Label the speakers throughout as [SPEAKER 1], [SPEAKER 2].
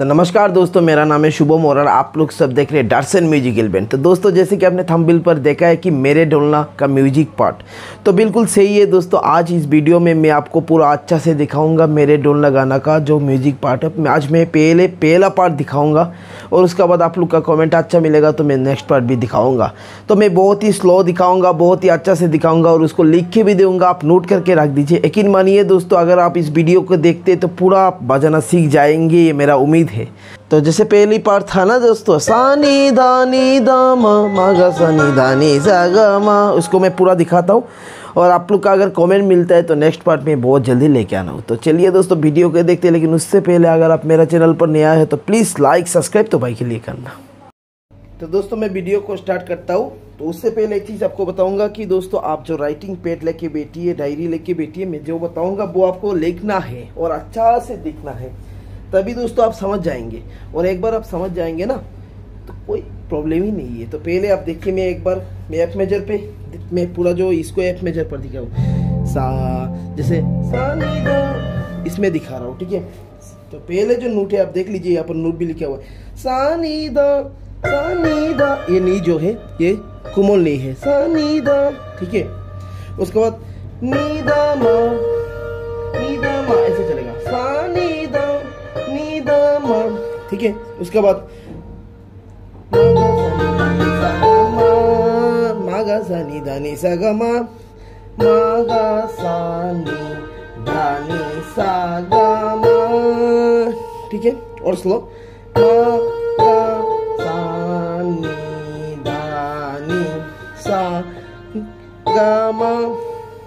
[SPEAKER 1] तो नमस्कार दोस्तों, मेरा नाम है शुभम और आप लोग सब देख रहे हैं डार्सन म्यूजिकल बैंड तो दोस्तों, जैसे कि आपने थंबनेल पर देखा है कि मेरे ढोलना का म्यूज़िक पार्ट तो बिल्कुल सही है दोस्तों, आज इस वीडियो में मैं आपको पूरा अच्छा से दिखाऊँगा मेरे ढोलना गाना का जो म्यूज़िक पार्ट है। आज मैं पहले, पहला पार्ट दिखाऊँगा और उसके बाद आप लोग का कॉमेंट अच्छा मिलेगा तो मैं नेक्स्ट पार्ट भी दिखाऊँगा। तो मैं बहुत ही स्लो दिखाऊँगा, बहुत ही अच्छा से दिखाऊँगा और उसको लिख के भी दूँगा। आप नोट करके रख दीजिए। यकीन मानिए दोस्तों, अगर आप इस वीडियो को देखते तो पूरा बजाना सीख जाएँगे। ये मेरा उम्मीद है। तो जैसे पहली पार्ट था ना दोस्तों, सानी दानी दाम, मागा सानी दानी सागा उसको मैं पूरा दिखाता हूँ। और आप लोग का अगर कमेंट मिलता है तो नेक्स्ट पार्ट में बहुत जल्दी लेके आना हो। तो चलिए दोस्तों वीडियो को देखते हैं, लेकिन उससे पहले अगर आप मेरा चैनल पर नया है तो प्लीज़ लाइक सब्सक्राइब तो भाई के लिए करना। तो दोस्तों, मैं वीडियो को स्टार्ट करता हूँ। तो उससे पहले एक चीज़ आपको बताऊँगा कि दोस्तों, आप जो राइटिंग पेड लेके बैठी है डायरी लेके बैठी है, मैं जो बताऊँगा वो आपको लिखना है और अच्छा से दिखना है। तभी दोस्तों आप समझ जाएँगे। और एक बार आप समझ जाएँगे ना तो कोई प्रॉब्लम ही नहीं है। तो पहले आप देखिए मैं एक बार, मैं एफ़ मेजर पे, मैं पूरा जो इसको एफ़ मेजर पर दिखा हूँ। सा, जैसे सा इसमें दिखा रहा हूँ, ठीक है? तो पहले जो नोट है, आप देख लीजिए, यहाँ पर नोट भी लिखा हुआ है। सा, नी, दा, सा, नी, दा, ये नी जो है, ये कुमोल नी है। सा, नी, दा, ठीक है? उसके बाद, नी, दा, मा ठीक है? उसके बाद मागा सा नी मागा ठीक है? और स्लो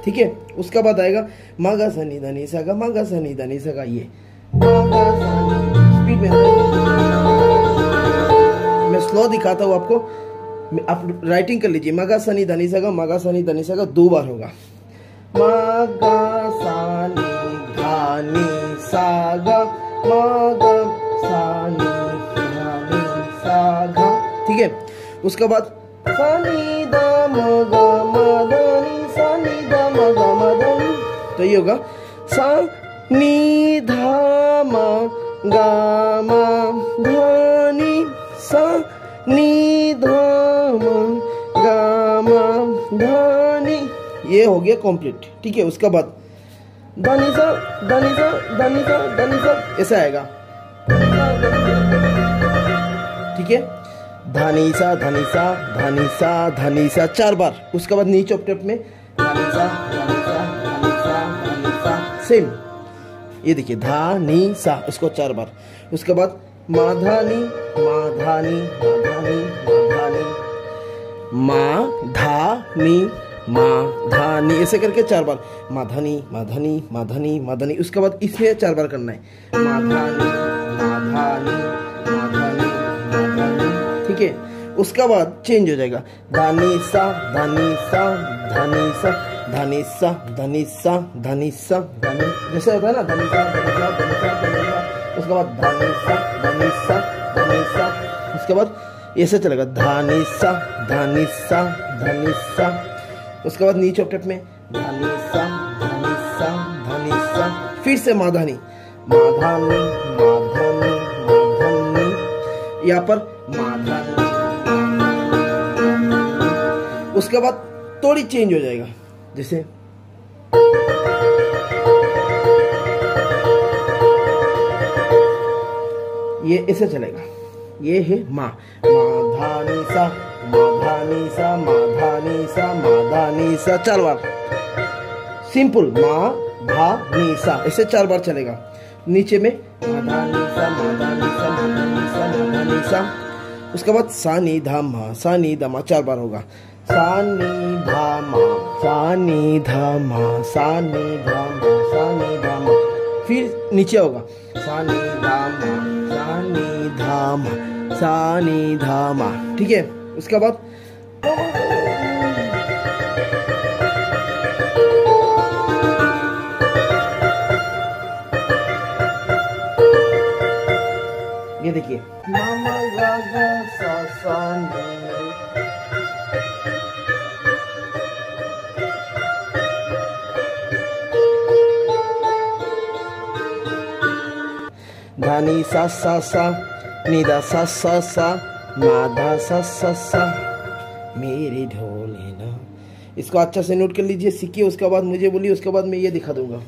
[SPEAKER 1] ठीक है? उसका बाद आएगा मागा सा नी दा नी सा मागा सा नी दा नी सा गा ये। मागा स्पीड में मैं स्लो दिखाता हूँ आपको। आप राइटिंग कर लीजिए। मगा सनी धनी सगा मगा सनी धनी सगा दो बार होगा। मगा सानी धानी सागा मगा सानी धानी सागा ठीक है? उसके बाद मगा मदनी मगा मदनी। तो ये होगा। सा नी धा मा गा मा धनी सा गामा धानी ये हो गया कंप्लीट ठीक है, उसका बाद। धनी सा धनी सा सा सा ऐसा आएगा। ठीक है? धनी सा धनी सा धनी सा धनी सा चार बार। उसके बाद नीचे में धनी सा धनी सा धनी सा धनी सा सेम ये देखिए धानी सा इसको चार बार। उसके बाद माधानी माधानी माधानी माधानी माधानी माधानी, ऐसे करके चार बार। माधानी माधानी माधानी माधानी, उसके बाद इसमें चार बार करना है। माधानी माधानी माधानी माधानी, ठीक है? उसका बाद चेंज हो जाएगा। धानी सा धानी सा धानी सा। धानी सा धनी सा धनी जैसे होता है ना धनी सा धनी सा उसके बाद धानी सा धानी उसके बाद ऐसे चलेगा धानी सा धानी उसके बाद नीचे ऑप्टेप में धानी सा धानी फिर से माधानी माधानी माधानी माधानी यहाँ पर माधानी उसके बाद थोड़ी चेंज हो जाएगा जैसे ये ऐसे चलेगा। ये है माँ। माधानी सा माधानी सा माधानी सा माधानी सा चार बार। सिंपल। माँ धा नी सा ऐसे चार बार चलेगा। नीचे में माधानी सा माधानी सा माधानी सा माधानी सा उसके बाद सा नी धा मा सा नी धा मा चार बार होगा। सा नी धा नी धा मा सा नी धा सा नी धा फिर नीचे होगा। सा नी धा मा सा नी धा मा सा नी धा मा ठीक है? उसके बाद ये देखिए। मामा गागा सा सा नी दा सा सा सा निदा सा सा सा सा सा सा। मेरी ढोल है ना। इसको अच्छा से नोट कर लीजिए, सीखिए, उसके बाद मुझे बोलिए, उसके बाद मैं ये दिखा दूँगा।